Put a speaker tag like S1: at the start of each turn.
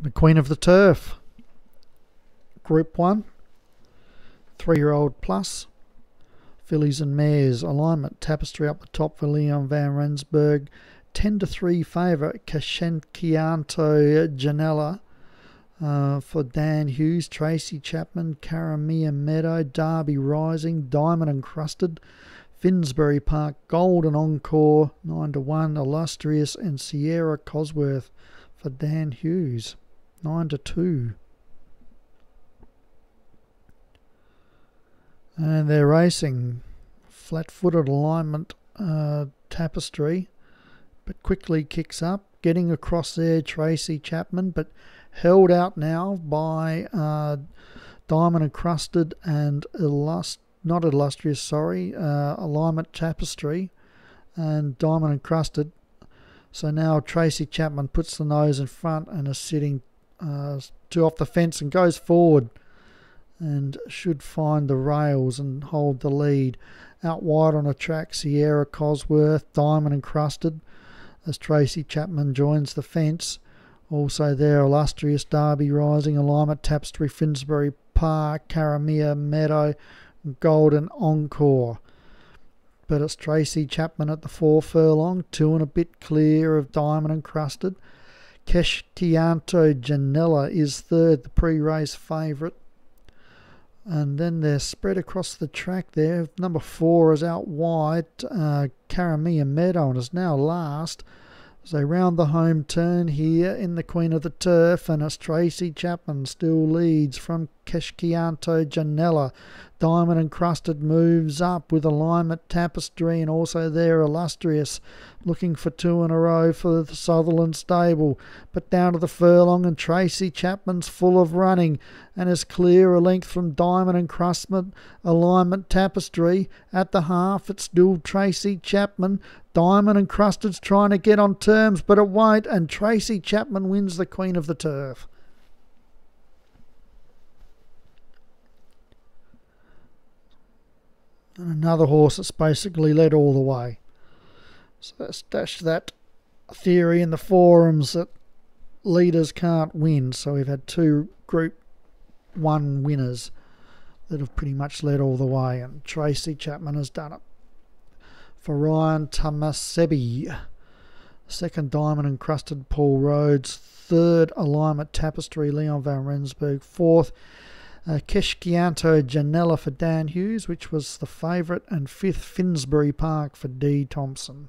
S1: The Queen of the Turf. Group 1. Three-year-old plus. Fillies and Mares. Alignment. Tapestry up the top for Leon Van Rensburg. 10 to 3 favourite. Cascentiano Janella. Uh, for Dan Hughes, Tracy Chapman, Karamia Meadow, Derby Rising, Diamond Encrusted, Finsbury Park, Golden Encore, 9 to 1, Illustrious, and Sierra Cosworth for Dan Hughes. 9 to 2. And they're racing flat footed alignment uh, tapestry, but quickly kicks up, getting across there Tracy Chapman, but held out now by uh, Diamond Encrusted and Illust not illustrious, sorry, uh, alignment tapestry and diamond encrusted. So now Tracy Chapman puts the nose in front and is sitting uh, two off the fence and goes forward and should find the rails and hold the lead. Out wide on a track, Sierra Cosworth, diamond encrusted, as Tracy Chapman joins the fence. Also there, illustrious Derby Rising, alignment tapestry, Finsbury Park, Karamia Meadow, Golden Encore. But it's Tracy Chapman at the four furlong, two and a bit clear of diamond encrusted. Cascentiano Janella is third, the pre-race favourite. And then they're spread across the track there. Number four is out wide, uh, Meadow, and is now last. As they round the home turn here in the Queen of the Turf, and as Tracy Chapman still leads from Cascentiano Janella. Diamond encrusted moves up with alignment tapestry and also there illustrious looking for two in a row for the Sutherland stable. But down to the furlong and Tracy Chapman's full of running and is clear a length from Diamond encrustment alignment tapestry. At the half it's still Tracy Chapman. Diamond encrusted's trying to get on terms but it won't and Tracy Chapman wins the Queen of the Turf. And another horse that's basically led all the way. So that's, that's that theory in the forums that leaders can't win. So we've had two Group 1 winners that have pretty much led all the way, and Tracy Chapman has done it. For Ryan Tamasebi, second diamond encrusted Paul Rhodes, third alignment tapestry Leon Van Rensburg, fourth uh, Cascentiano Janella for Dan Hughes, which was the favourite, and fifth Finsbury Park for D. Thompson.